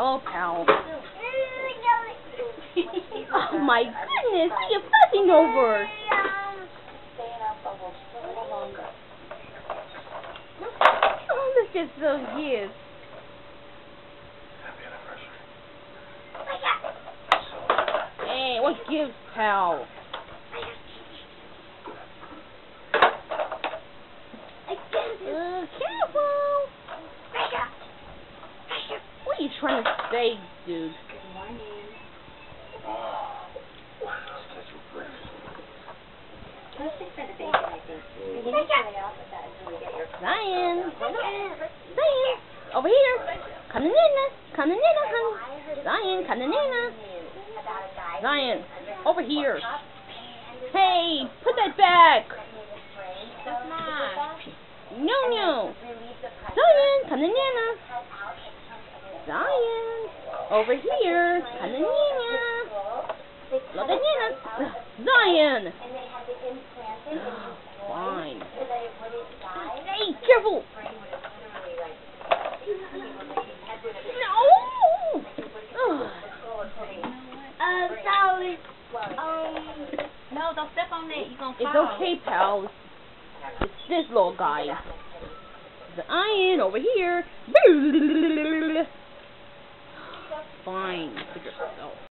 Oh, pal. oh my goodness, what are you fussing over? Oh, this is so cute. Oh, uh, hey, what gives, pal? Uh, careful. What are you trying to say, dude? Zion. Zion. Over here. Come to Nana. Come to Nana, honey. Zion, come to Nana. Zion, over here. Hey, put that back. No, no. Zion, come to Nana. Over here. Come to Nana. Look at Nana. Zion. Fine. Hey, careful. No. Uh, sorry. Um, No, don't step on that. You're going to It's fall. okay, pals. It's this little guy. Zion over here.